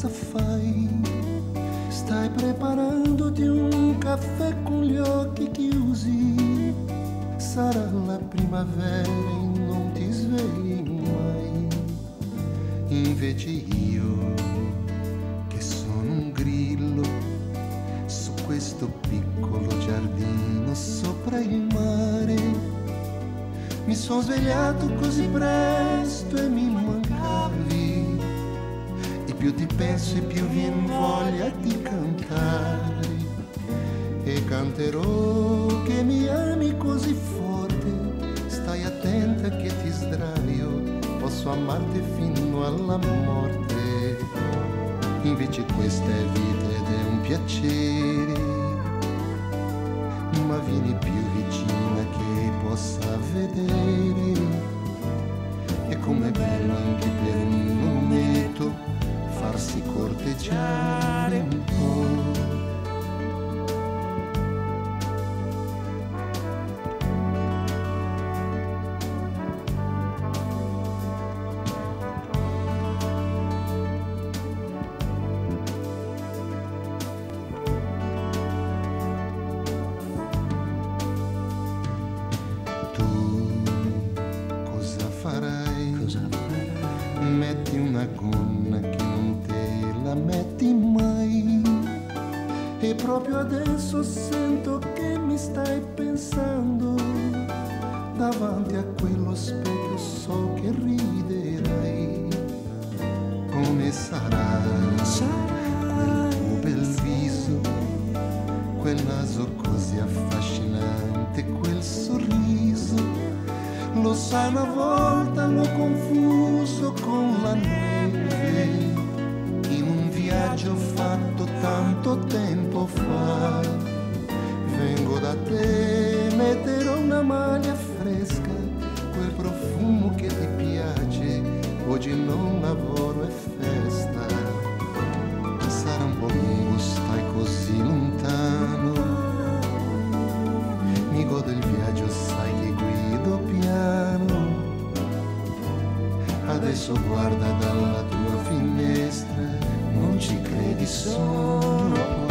cosa fai? Stai preparandoti un caffè con gli occhi chiusi. Sarà la primavera e non ti svegli mai. Invece io, che sono un grillo, su questo piccolo giardino sopra il mare, mi sono svegliato così presto e mi mancavi. Più ti penso e più viene voglia di cantare. E canterò che mi ami così forte. Stai attenta che ti sdraio, posso amarti fino alla morte. Invece questa è vita ed è un piacere. Metti una gonna che non te la metti mai. E proprio adesso sento che mi stai pensando. Davanti a quello specchio so che riderai. Come sarà? Quel tuo bel viso, quel naso così affascinante, quel sorriso. Lo sai una volta l'ho confuso con la neve in un viaggio fatto tanto tempo fa. Vengo da te, metterò una maglia fresca, quel profumo che ti piace, oggi non la voglio adesso guarda dalla tua finestra, non ci credi, sono